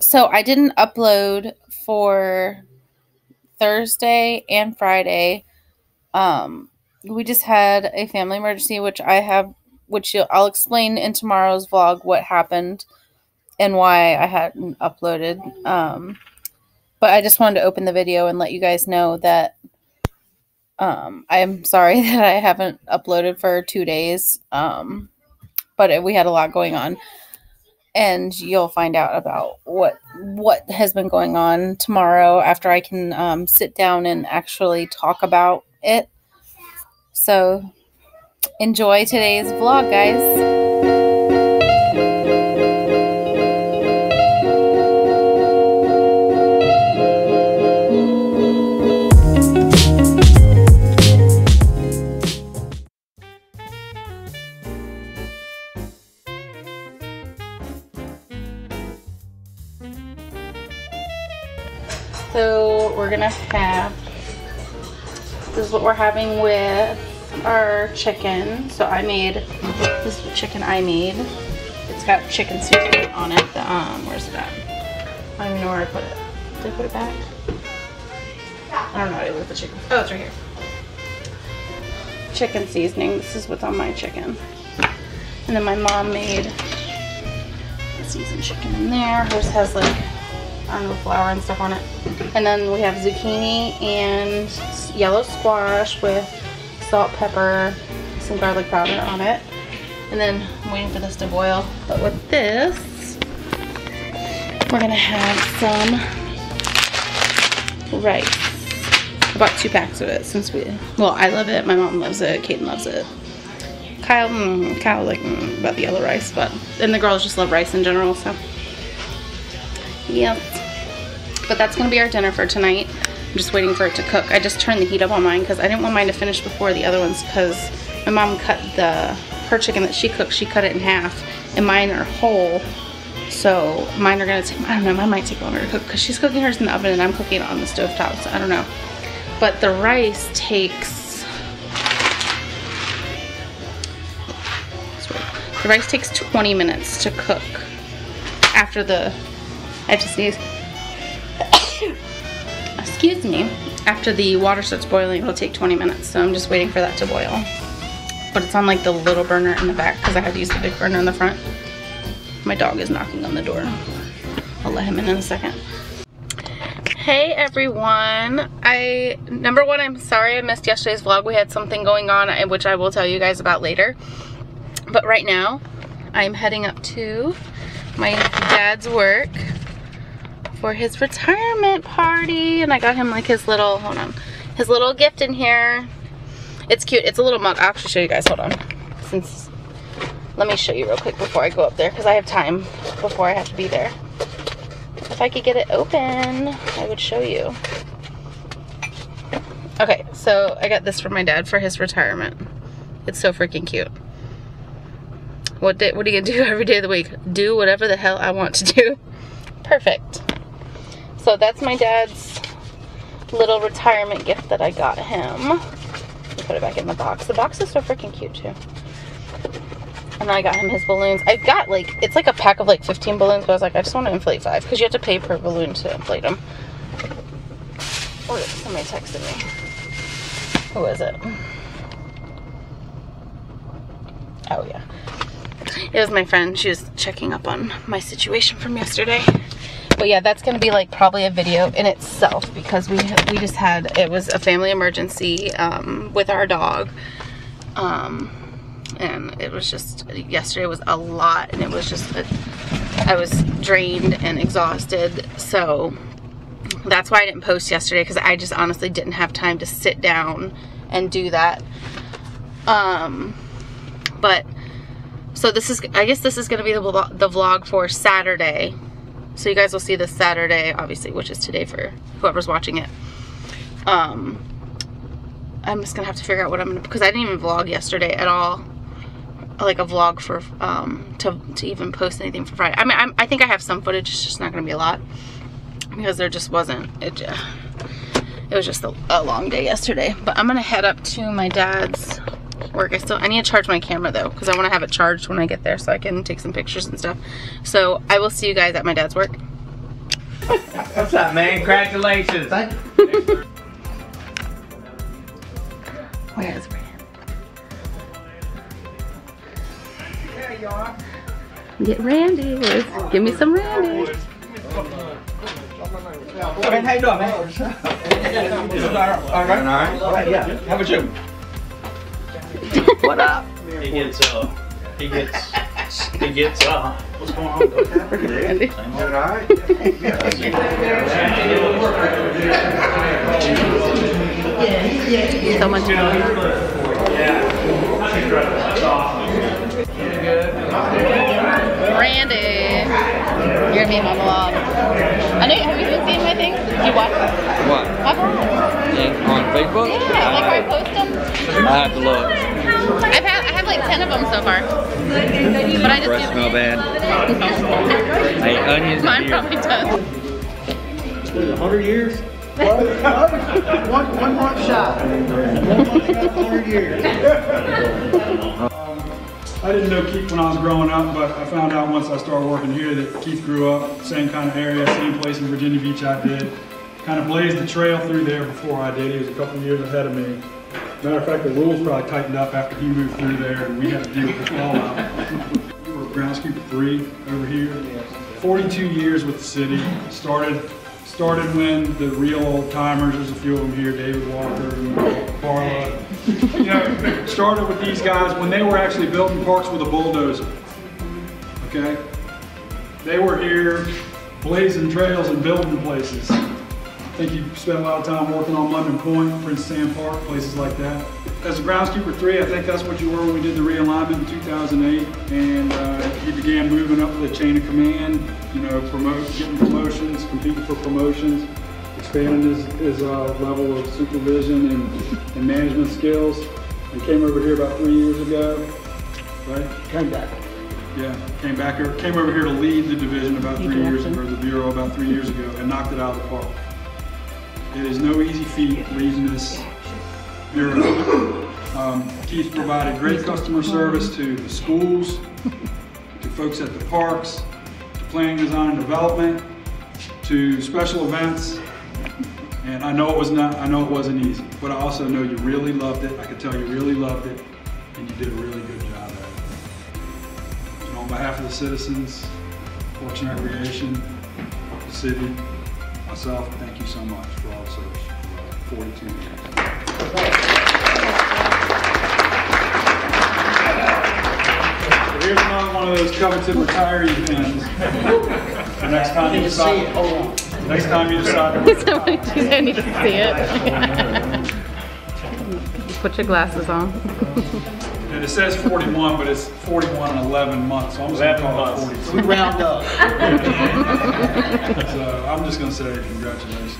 so I didn't upload for Thursday and Friday. Um, we just had a family emergency, which I have, which I'll explain in tomorrow's vlog what happened and why I hadn't uploaded. Um, but I just wanted to open the video and let you guys know that um, I'm sorry that I haven't uploaded for two days. Um, but we had a lot going on and you'll find out about what what has been going on tomorrow after I can um, sit down and actually talk about it. So enjoy today's vlog, guys. With our chicken. So I made, this is chicken I made. It's got chicken seasoning on it. The, um, where's it at? I don't even know where I put it. Did I put it back? I don't know I did with the chicken. Oh, it's right here. Chicken seasoning. This is what's on my chicken. And then my mom made seasoned chicken in there. Hers has like I don't know, flour and stuff on it. And then we have zucchini and yellow squash with salt, pepper, some garlic powder on it. And then I'm waiting for this to boil. But with this, we're gonna have some rice. I bought two packs of it since we, well, I love it, my mom loves it, Kaden loves it. Kyle, mm, Kyle like mm, about the yellow rice, but, and the girls just love rice in general, so. Yep. But that's to be our dinner for tonight. I'm just waiting for it to cook. I just turned the heat up on mine because I didn't want mine to finish before the other ones because my mom cut the, her chicken that she cooked, she cut it in half and mine are whole. So mine are to take, I don't know, mine might take longer to cook because she's cooking hers in the oven and I'm cooking it on the stove top, so I don't know. But the rice takes, the rice takes 20 minutes to cook after the, I to sneeze excuse me, after the water starts boiling, it'll take 20 minutes. So I'm just waiting for that to boil. But it's on like the little burner in the back because I had to use the big burner in the front. My dog is knocking on the door. I'll let him in in a second. Hey everyone. I, number one, I'm sorry I missed yesterday's vlog. We had something going on, which I will tell you guys about later. But right now, I'm heading up to my dad's work for his retirement party. And I got him like his little, hold on, his little gift in here. It's cute. It's a little mug. I'll actually show you guys. Hold on. Since, let me show you real quick before I go up there because I have time before I have to be there. If I could get it open, I would show you. Okay, so I got this for my dad for his retirement. It's so freaking cute. What day, what are you gonna do every day of the week? Do whatever the hell I want to do. Perfect. So that's my dad's little retirement gift that I got him. Put it back in the box. The box is so freaking cute too. And I got him his balloons. I got like, it's like a pack of like 15 balloons, but I was like, I just want to inflate five because you have to pay per balloon to inflate them. Oh, somebody texted me. Who is it? Oh yeah. It was my friend. She was checking up on my situation from yesterday but yeah that's gonna be like probably a video in itself because we we just had it was a family emergency um, with our dog. Um, and it was just yesterday was a lot and it was just a, I was drained and exhausted. So that's why I didn't post yesterday because I just honestly didn't have time to sit down and do that. Um but so this is I guess this is gonna be the, the vlog for Saturday so you guys will see this Saturday, obviously, which is today for whoever's watching it. Um, I'm just gonna have to figure out what I'm gonna, because I didn't even vlog yesterday at all. Like a vlog for, um, to, to even post anything for Friday. I mean, I'm, i think I have some footage, it's just not gonna be a lot. Because there just wasn't, it, it was just a, a long day yesterday. But I'm gonna head up to my dad's work. I still, I need to charge my camera though, because I want to have it charged when I get there so I can take some pictures and stuff. So I will see you guys at my dad's work. What's up, man? Congratulations. Thank you. Where is Brand? There you are. Get Randy. Let's- Give me some Randy. Man, how you doing, man? Is it all right? All right? All right, yeah. How about you? What up? He gets, uh, he gets, he gets, uh, what's going on? Randy. All right. So much fun. Randy. You're gonna be in my vlog. I know. Have you been seeing my things? You watch What? my vlog? In, on Facebook? Yeah, like where I post them. I have to look. I've had I have like ten of them so far. But I just Breath smell bad. Hey, onions and Mine beer. probably does. One, one month shy. One month shy, hundred years. I didn't know Keith when I was growing up, but I found out once I started working here that Keith grew up, same kind of area, same place in Virginia Beach I did. Kind of blazed the trail through there before I did. He was a couple years ahead of me. Matter of fact, the rules probably tightened up after he moved through there and we had to deal with the fallout. We were groundskeeper three over here. 42 years with the city. Started started when the real old timers, there's a few of them here, David Walker and. You know, started with these guys when they were actually building parks with a bulldozer. Okay? They were here blazing trails and building places. I think you spent a lot of time working on London Point, Princess Anne Park, places like that. As a groundskeeper three, I think that's what you were when we did the realignment in 2008, and uh, he began moving up the chain of command. You know, promote, getting promotions, competing for promotions, expanding his, his uh, level of supervision and, and management skills, and came over here about three years ago, right? Came back. Yeah, came back here, came over here to lead the division about three years ago, or the bureau about three years ago, and knocked it out of the park. It is no easy feat leading this bureau. Um, Keith provided great customer service to the schools, to folks at the parks, to planning, design, and development, to special events. And I know it was not, I know it wasn't easy, but I also know you really loved it. I could tell you really loved it, and you did a really good job at it. And on behalf of the citizens, and Recreation, the city, myself, thank you so much for all the service for uh, 42 years. So Here's another one of those coveted retiree pins. The next time you Can't see it, decide, hold on. next time you decide to Somebody she said I need to see it. Put your glasses on. And it says 41, but it's 41 and 11 months, so I'm just gonna call it 42. We round up. So I'm just gonna say congratulations.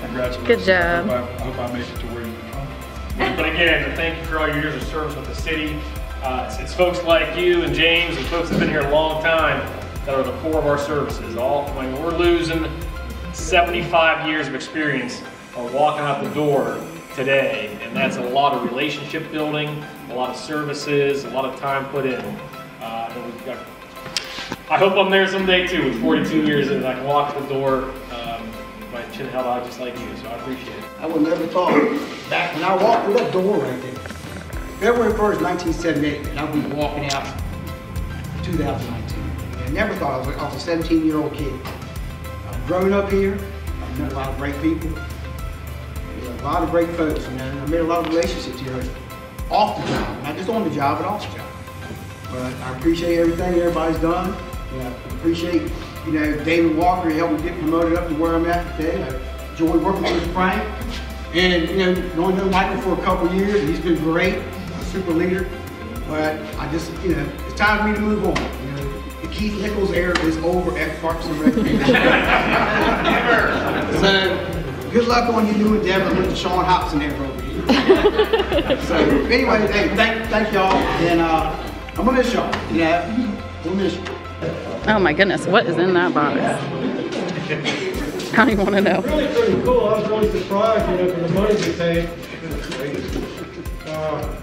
Congratulations. Good job. I hope I, I hope I make it to where you But again, thank you for all your years of service with the city. Uh, it's, it's folks like you and James and folks that've been here a long time that are the core of our services. All, when we're losing 75 years of experience are walking out the door today, and that's a lot of relationship building, a lot of services, a lot of time put in. Uh, we've got, I hope I'm there someday too, with 42 years and I can walk the door, my chin held out just like you, so I appreciate it. I would never thought, back when I walked through that door right there, February first, nineteen seventy-eight, and I'll be walking out two thousand nineteen. I never thought, I was, I was a seventeen-year-old kid. I've grown up here, I've met a lot of great people, a lot of great folks, and I made a lot of relationships here off the job, not just on the job, but off the job. But I appreciate everything everybody's done. Know, I appreciate, you know, David Walker helped me get promoted up to where I'm at today. I enjoy working with Frank. And, you know, knowing known Michael for a couple years, and he's been great, a super leader. But I just, you know, it's time for me to move on. You know, the Keith Nichols era is over at Parks and Recreation. so, good luck on your new endeavor with the Sean Hobson era over here. so, anyway, hey, thank, thank y'all, and uh, I'm gonna miss y'all. Yeah, we'll miss you. Oh my goodness, what is in that box? I don't even want to know. really pretty cool. I was really surprised, you know, for the money we paid. Uh,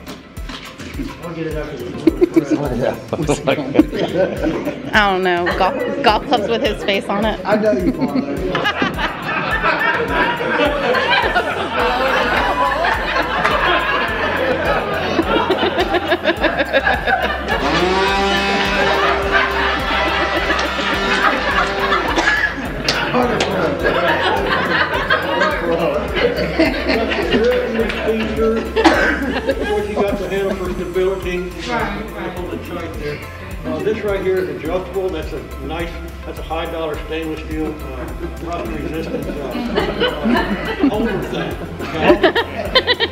I don't know. Golf, golf clubs with his face on it. I know you are. Hold it tight there. Uh, this right here is adjustable, that's a nice, that's a high dollar stainless steel, uh, rust resistant, uh, uh, holder thing. okay?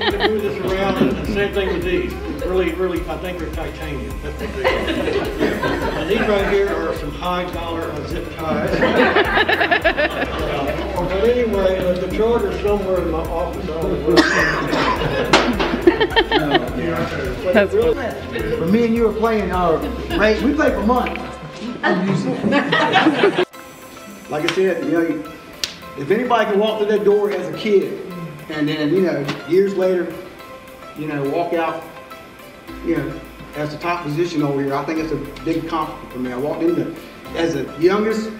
You can move this around, and the same thing with these. Really, really, I think they're titanium, that's what they are. And these right here are some high dollar uh, zip ties. But anyway, uh, the charger's somewhere in my office, I don't know. That's Really, When me and you were playing, uh, Ray, we played for money. I'm using it. Like I said, you know, if anybody can walk through that door as a kid, and then, you know, years later, you know, walk out, you know, as the top position over here, I think it's a big compliment for me. I walked in the, as the youngest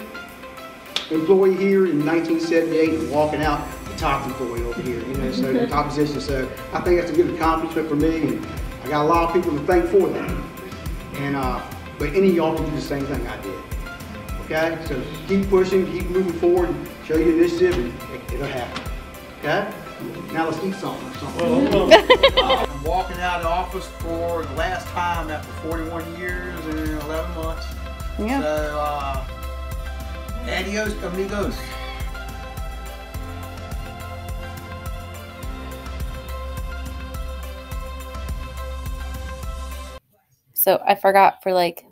employee here in 1978 and walking out the top employee over here, you know, so the top position. So I think that's a good accomplishment for me. And I got a lot of people to thank for that. And, uh, but any of y'all can do the same thing I did. Okay? So keep pushing, keep moving forward, show your initiative, and it- it'll happen. Okay? Now let's eat something or something. I'm walking out of the office for the last time after 41 years and 11 months. Yeah. So, uh, adios, amigos. So I forgot for like,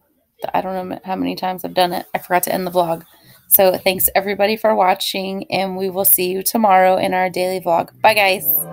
I don't know how many times I've done it. I forgot to end the vlog. So thanks everybody for watching, and we will see you tomorrow in our daily vlog. Bye, guys.